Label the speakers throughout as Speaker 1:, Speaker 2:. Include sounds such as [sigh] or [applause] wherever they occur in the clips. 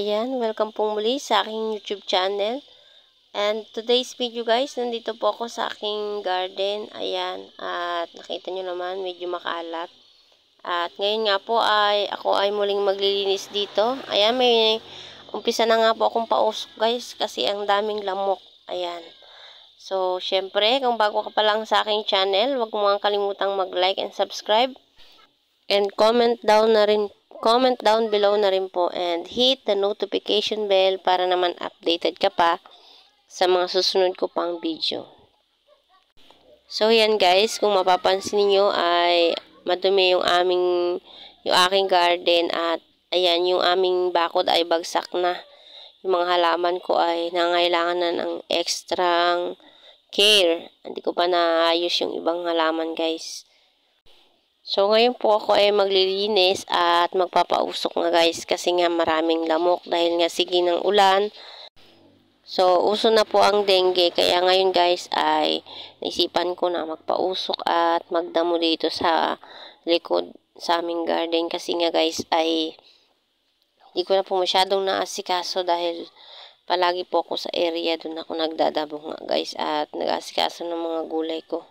Speaker 1: ayan, welcome pong muli sa aking YouTube channel. And today's video guys, nandito po ako sa aking garden. Ayan, at nakita nyo naman, medyo makalat. At ngayon nga po ay ako ay muling maglilinis dito. Ayan, may umpisa na nga po akong pausok guys kasi ang daming lamok. Ayan. So, syempre, kung bago ka pa lang sa aking channel, huwag mo nga kalimutang mag-like and subscribe. And comment down na rin comment down below na rin po and hit the notification bell para naman updated ka pa sa mga susunod ko pang video. So yan guys, kung mapapansin niyo ay madumi yung aming yung aking garden at ayan yung aming bakod ay bagsak na. Yung mga halaman ko ay nangailangan na ng extra care. Hindi ko pa naayos yung ibang halaman guys. So, ngayon po ako ay maglilinis at magpapausok nga guys kasi nga maraming lamok dahil nga sige ng ulan. So, uso na po ang dengue kaya ngayon guys ay naisipan ko na magpausok at magdamo dito sa likod sa aming garden kasi nga guys ay hindi ko na po masyadong naasikaso dahil palagi po ako sa area doon ako nagdadabo nga guys at nag-asikaso ng mga gulay ko.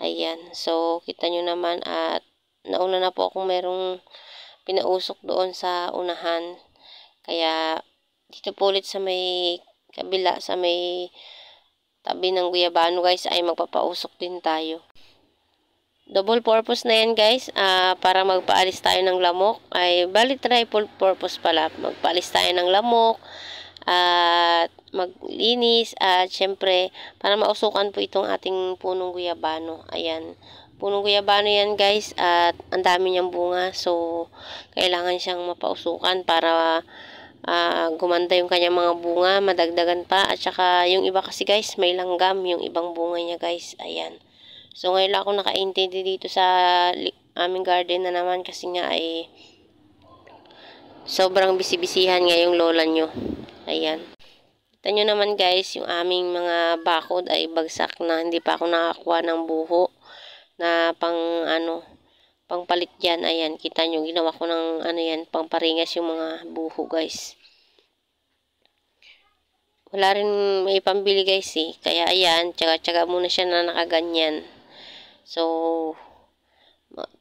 Speaker 1: Ayan. So, kita nyo naman at nauna na po akong merong pinausok doon sa unahan. Kaya, dito po ulit sa may kabila, sa may tabi ng guyabano guys, ay magpapausok din tayo. Double purpose na yan guys, uh, para magpaalis tayo ng lamok. Ay, bali triple purpose pala. Magpaalis tayo ng lamok, at maglinis at syempre para mausukan po itong ating punong guyabano. Ayan. Punong guyabano yan guys at ang dami niyang bunga so kailangan siyang mapausukan para uh, gumanda yung kanyang mga bunga, madagdagan pa at saka yung iba kasi guys may langgam yung ibang bunga niya guys. Ayan. So ngayon lang ako nakaintindi dito sa aming garden na naman kasi nga ay sobrang bisibisihan nga yung lola nyo. Ayan. Kita nyo naman guys, yung aming mga bakod ay bagsak na. Hindi pa ako nakakuha ng buho na pang ano, pang palit dyan. Ayan, kita nyo, ginawa ko ng ano yan, pang paringas yung mga buho guys. Wala rin may pambili guys eh. Kaya ayan, tsaga-tsaga muna siya na nakaganyan. So,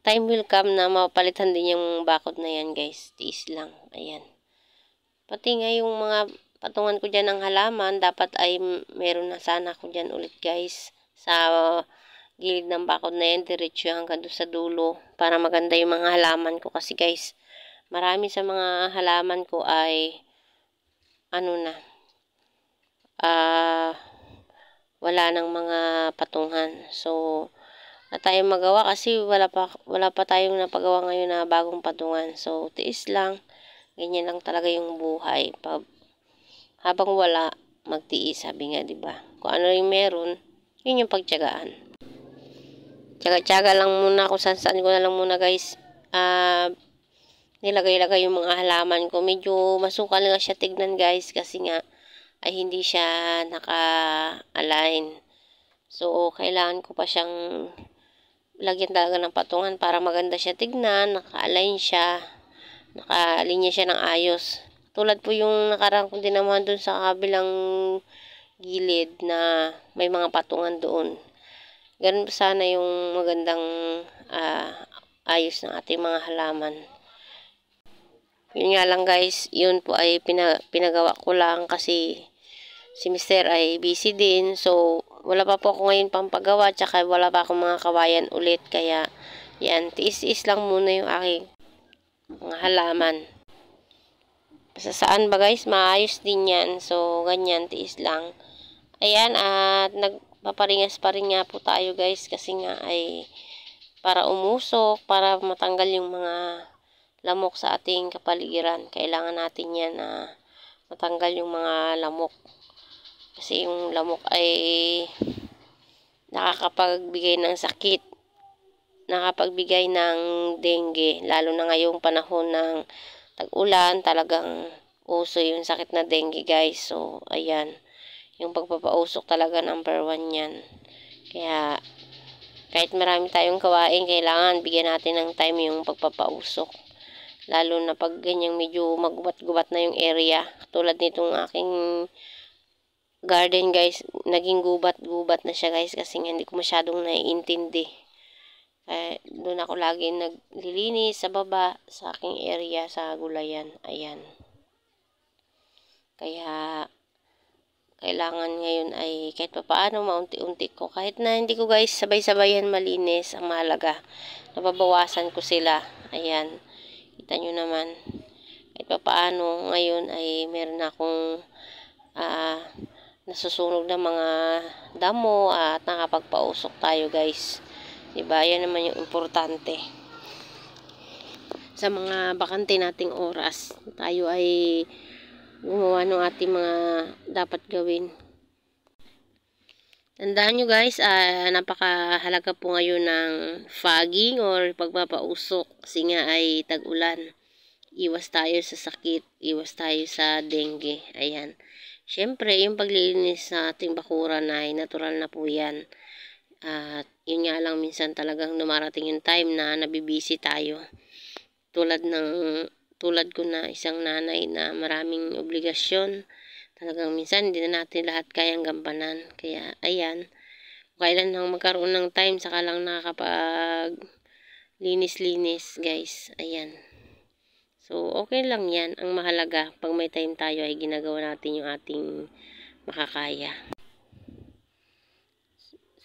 Speaker 1: time will come na mapalitan din yung bakod na yan guys. Tiis lang. Ayan. Pati nga yung mga patungan ko dyan ng halaman, dapat ay meron na sana ko dyan ulit guys. Sa gilid ng bakod na yan, diretso hanggang doon sa dulo. Para maganda yung mga halaman ko. Kasi guys, marami sa mga halaman ko ay ano na, ah, uh, wala nang mga patungan. So, na tayong magawa kasi wala pa, wala pa tayong napagawa ngayon na bagong patungan. So, tiis lang. Ganyan lang talaga yung buhay. Pag, habang wala, magtiis, sabi nga, di ba? Kung ano yung meron, yun yung pagtyagaan. Tyaga-tyaga lang muna kung saan-saan ko na lang muna, guys. Ah, uh, nilagay-lagay yung mga halaman ko. Medyo masukal nga siya tignan, guys, kasi nga, ay hindi siya naka-align. So, kailangan ko pa siyang lagyan talaga ng patungan para maganda siya tignan, naka-align siya nakalinya siya ng ayos. Tulad po yung nakarang ko din naman dun sa kabilang gilid na may mga patungan doon. Ganun sana yung magandang uh, ayos ng ating mga halaman. Yun nga lang guys, yun po ay pina, pinagawa ko lang kasi si Mr. ay busy din. So, wala pa po ako ngayon pang paggawa, tsaka wala pa akong mga kawayan ulit. Kaya, yan, tiis-is lang muna yung aking mga halaman. Sa saan ba guys, maayos din yan. So, ganyan, tiis lang. Ayan, at nagpaparingas pa rin nga po tayo guys kasi nga ay para umusok, para matanggal yung mga lamok sa ating kapaligiran. Kailangan natin yan na matanggal yung mga lamok. Kasi yung lamok ay nakakapagbigay ng sakit nakapagbigay ng dengue, lalo na ngayong panahon ng tag-ulan, talagang uso yung sakit na dengue guys. So, ayan, yung pagpapausok talaga number one yan. Kaya, kahit marami tayong kawain, kailangan bigyan natin ng time yung pagpapausok. Lalo na pag ganyang medyo magubat-gubat na yung area. Tulad nitong aking garden guys, naging gubat-gubat na siya guys kasi hindi ko masyadong naiintindi. Kaya doon ako lagi naglilinis sa baba sa aking area sa gulayan. Ayan. Kaya kailangan ngayon ay kahit pa paano maunti-unti ko. Kahit na hindi ko guys sabay-sabayan malinis ang mahalaga. Nababawasan ko sila. Ayan. Kita nyo naman. Kahit pa paano ngayon ay meron akong uh, nasusunog ng mga damo at nakapagpausok tayo guys. Diba? Yan naman yung importante. Sa mga bakante nating oras, tayo ay gumawa ng ating mga dapat gawin. Tandaan nyo guys, uh, napakahalaga po ngayon ng fogging or pagpapausok kasi nga ay tag-ulan. Iwas tayo sa sakit, iwas tayo sa dengue. Ayan. Siyempre, yung paglilinis sa ating bakuran ay natural na po yan. At yun nga lang minsan talagang dumarating yung time na nabibisi tayo. Tulad ng tulad ko na isang nanay na maraming obligasyon. Talagang minsan hindi na natin lahat kayang gampanan. Kaya ayan, kailan lang magkaroon ng time saka lang nakakapag linis-linis guys. Ayan. So, okay lang yan. Ang mahalaga, pag may time tayo ay ginagawa natin yung ating makakaya.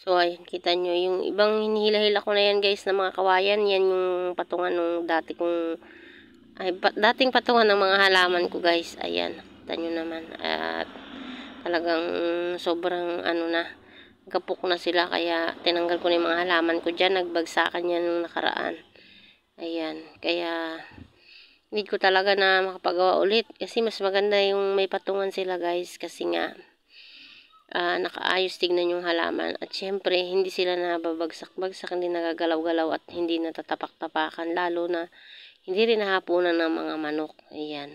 Speaker 1: So, ayun, kita nyo. Yung ibang hinihila-hila ko na yan guys na mga kawayan, yan yung patungan nung dati kong, ay, pa, dating patungan ng mga halaman ko guys. Ayan, kita nyo naman. At talagang sobrang ano na, kapok na sila kaya tinanggal ko na yung mga halaman ko dyan. Nagbagsakan yan nung nakaraan. Ayan, kaya need ko talaga na makapagawa ulit kasi mas maganda yung may patungan sila guys kasi nga uh, nakaayos tignan yung halaman. At syempre hindi sila nababagsak-bagsak hindi nagagalaw-galaw at hindi natatapak-tapakan lalo na hindi rin nahapunan ng mga manok. Ayan.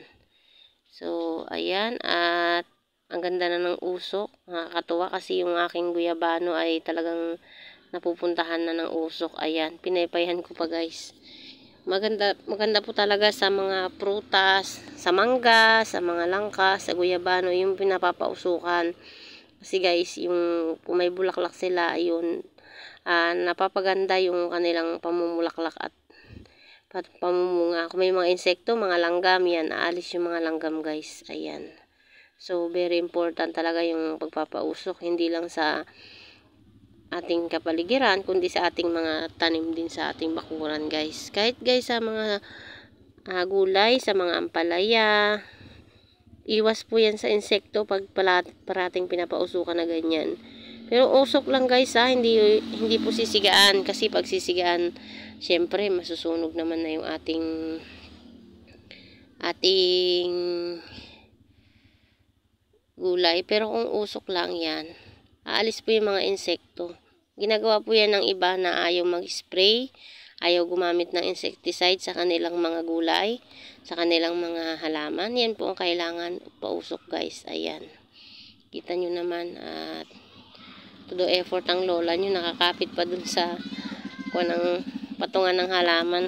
Speaker 1: So ayan. At ang ganda na ng usok nakakatuwa kasi yung aking guyabano ay talagang napupuntahan na ng usok ayan. Pinaypayan ko pa guys. Maganda maganda po talaga sa mga prutas, sa mangga, sa mga langka, sa guyabano yung pinapapausukan. Kasi guys, yung kung may bulaklak sila, ayun uh, napapaganda yung kanilang pamumulaklak at pamumunga. Kung may mga insekto, mga langgam, yan, aalis yung mga langgam guys. Ayan. So, very important talaga yung pagpapausok. Hindi lang sa ating kapaligiran, kundi sa ating mga tanim din sa ating bakuran guys. Kahit guys sa mga uh, gulay, sa mga ampalaya, iwas po yan sa insekto pag parating pinapausukan na ganyan. Pero usok lang guys ha, hindi, hindi po sisigaan kasi pag sisigaan, syempre masusunog naman na yung ating ating gulay. Pero kung usok lang yan, aalis po yung mga insekto. Ginagawa po yan ng iba na ayaw mag-spray, ayaw gumamit ng insecticide sa kanilang mga gulay, sa kanilang mga halaman. Yan po ang kailangan pausok guys. Ayan. Kita nyo naman at todo effort ang lola nyo nakakapit pa dun sa kuha ng patungan ng halaman.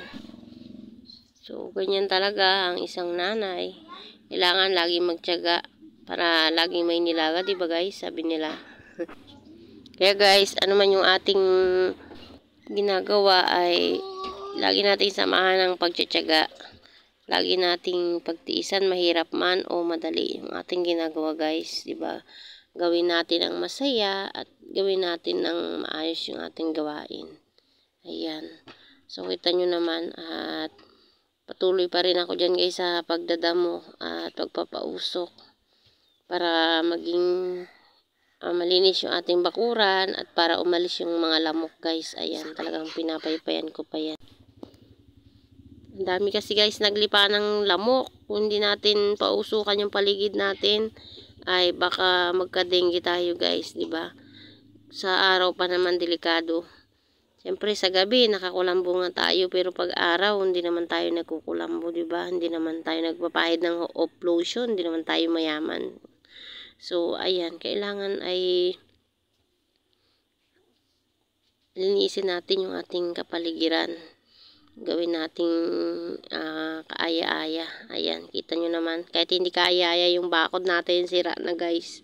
Speaker 1: So, ganyan talaga ang isang nanay. Kailangan lagi magtiyaga para laging may nilaga, di ba guys? Sabi nila. [laughs] Kaya guys, ano man yung ating ginagawa ay lagi nating samahan ng pagtsatsaga. Lagi nating pagtiisan, mahirap man o madali yung ating ginagawa guys, 'di ba? Gawin natin ang masaya at gawin natin ng maayos yung ating gawain. Ayan. So kita nyo naman at patuloy pa rin ako dyan guys sa pagdadamo at pagpapausok para maging uh, malinis yung ating bakuran at para umalis yung mga lamok guys. Ayan, talagang pinapaypayan ko pa yan. Ang dami kasi guys naglipa ng lamok. Kung hindi natin pausukan yung paligid natin, ay baka magka-dengue tayo guys, di ba? Sa araw pa naman delikado. Siyempre sa gabi nakakulambo nga tayo pero pag araw hindi naman tayo nagkukulambo, di ba? Hindi naman tayo nagpapahid ng off-lotion, hindi naman tayo mayaman. So, ayan, kailangan ay linisin natin yung ating kapaligiran. gawin nating uh, kaaya-aya. Ayan, kita nyo naman. Kahit hindi kaaya-aya yung bakod natin, sira na guys.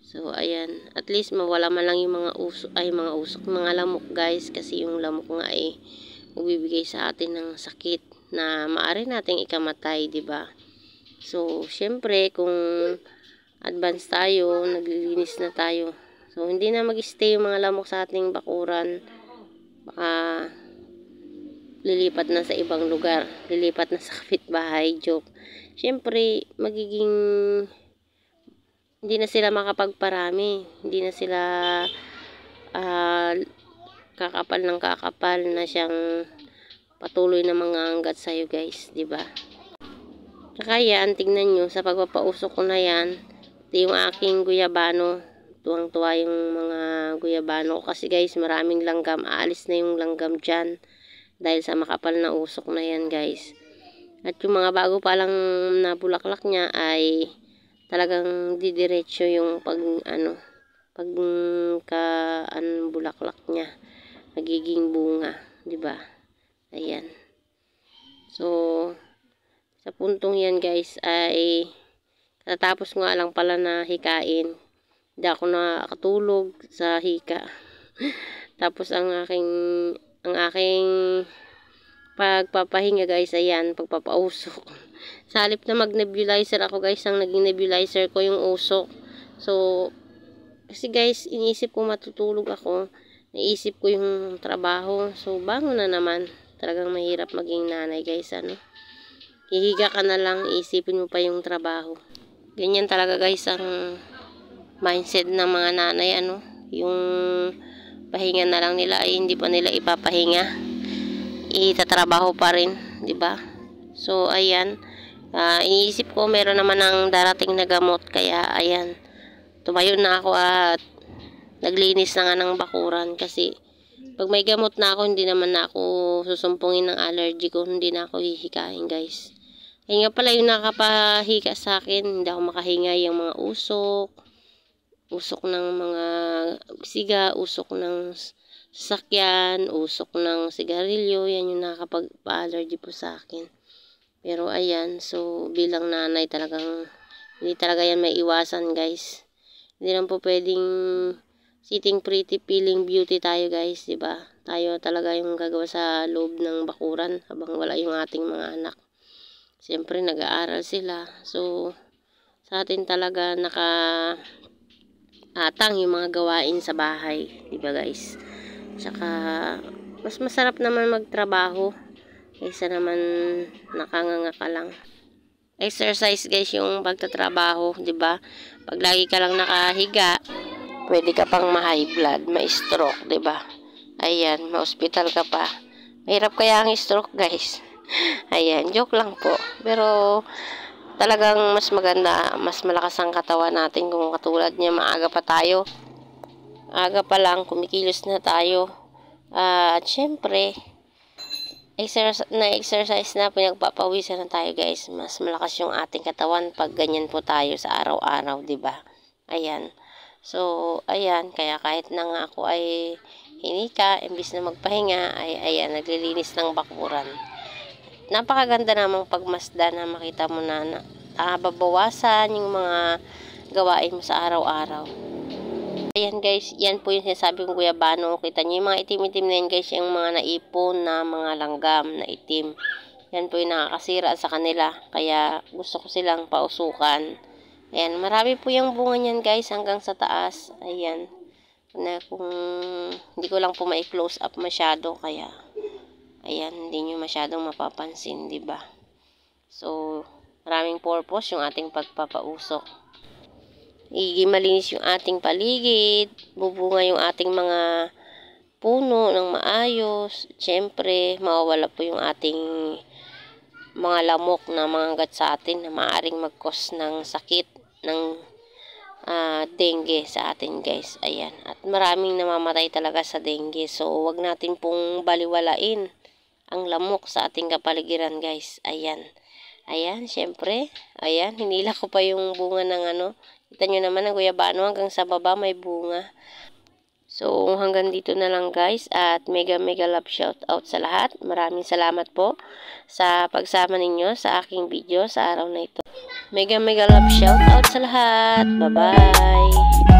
Speaker 1: So, ayan. At least mawala man lang yung mga usok, ay mga usok, mga lamok guys. Kasi yung lamok nga ay magbibigay sa atin ng sakit na maari nating ikamatay, ba diba? So, syempre, kung advance tayo, naglilinis na tayo. So, hindi na mag-stay yung mga lamok sa ating bakuran. Baka lilipat na sa ibang lugar. Lilipat na sa [laughs] kapitbahay. Joke. Siyempre, magiging hindi na sila makapagparami. Hindi na sila uh, kakapal ng kakapal na siyang patuloy na mga anggat sa'yo guys. ba diba? Tsaka yan, tignan nyo, sa pagpapausok ko na yan, ito yung aking guyabano. Tuwang-tuwa yung mga guyabano. Kasi guys, maraming langgam. Aalis na yung langgam dyan. Dahil sa makapal na usok na yan guys. At yung mga bago pa lang na bulaklak niya ay talagang didiretso yung pag ano pag ka an bulaklak niya nagiging bunga, 'di ba? Ayan. So sa puntong 'yan, guys, ay katapos nga lang pala na hikain. Hindi ako nakatulog sa hika. [laughs] Tapos ang aking ang aking pagpapahinga guys, ayan, pagpapausok. [laughs] Sa halip na mag-nebulizer ako guys, ang naging nebulizer ko yung usok. So, kasi guys, iniisip ko matutulog ako. Naisip ko yung trabaho. So, bangon na naman. Talagang mahirap maging nanay guys, ano. Hihiga ka na lang, isipin mo pa yung trabaho. Ganyan talaga guys ang mindset ng mga nanay, ano. Yung pahinga na lang nila ay hindi pa nila ipapahinga. Itatrabaho pa rin, 'di ba? So ayan, uh, iniisip ko meron naman ng darating na gamot kaya ayan. Tumayo na ako at naglinis na nga ng bakuran kasi pag may gamot na ako, hindi naman na ako susumpungin ng allergy ko, hindi na ako hihikain guys. Kaya nga pala yung nakapahika sa akin, hindi ako makahinga yung mga usok, usok ng mga siga, usok ng sasakyan, usok ng sigarilyo, yan yung nakakapag-allergy po sa akin. Pero ayan, so bilang nanay talagang, hindi talaga yan may iwasan guys. Hindi lang po pwedeng sitting pretty, feeling beauty tayo guys, di ba? Tayo talaga yung gagawa sa loob ng bakuran habang wala yung ating mga anak. Siyempre nag-aaral sila. So, sa atin talaga naka atang yung mga gawain sa bahay, 'di ba guys? Tsaka mas masarap naman magtrabaho kaysa naman nakanganga ka lang. Exercise guys yung pagtatrabaho, 'di ba? Pag lagi ka lang nakahiga, pwede ka pang ma-high blood, ma-stroke, 'di ba? Ayan, ma-hospital ka pa. Mahirap kaya ang stroke, guys. Ayan, joke lang po. Pero talagang mas maganda, mas malakas ang katawan natin kung katulad niya maaga pa tayo. Aga pa lang, kumikilos na tayo. Uh, at syempre, exercise, na exercise na pinagpapawisan na tayo guys. Mas malakas yung ating katawan pag ganyan po tayo sa araw-araw, ba diba? Ayan. So, ayan, kaya kahit na nga ako ay hinika, imbis na magpahinga, ay ayan, naglilinis ng bakuran napakaganda namang pagmasda na makita mo na, na uh, babawasan yung mga gawain mo sa araw-araw. Ayan guys, yan po yung sinasabi kong guyabano. Kita niyo yung mga itim-itim na yan guys, yung mga naipon na mga langgam na itim. Yan po yung nakakasira sa kanila. Kaya gusto ko silang pausukan. Ayan, marami po yung bunga niyan guys hanggang sa taas. Ayan. Na kung hindi ko lang po ma-close up masyado kaya Ayan, hindi nyo masyadong mapapansin, ba? So, maraming purpose yung ating pagpapausok. Igiging malinis yung ating paligid, bubunga yung ating mga puno ng maayos. Siyempre, mawawala po yung ating mga lamok na mga gat sa atin na maaring mag-cause ng sakit ng uh, dengue sa atin guys. Ayan. At maraming namamatay talaga sa dengue. So, wag natin pong baliwalain ang lamok sa ating kapaligiran guys. Ayan. Ayan, syempre. Ayan, hinila ko pa yung bunga ng ano. Kita nyo naman ang guyabano hanggang sa baba may bunga. So, hanggang dito na lang guys at mega mega love shout out sa lahat. Maraming salamat po sa pagsama ninyo sa aking video sa araw na ito. Mega mega love shout out sa lahat. Bye-bye!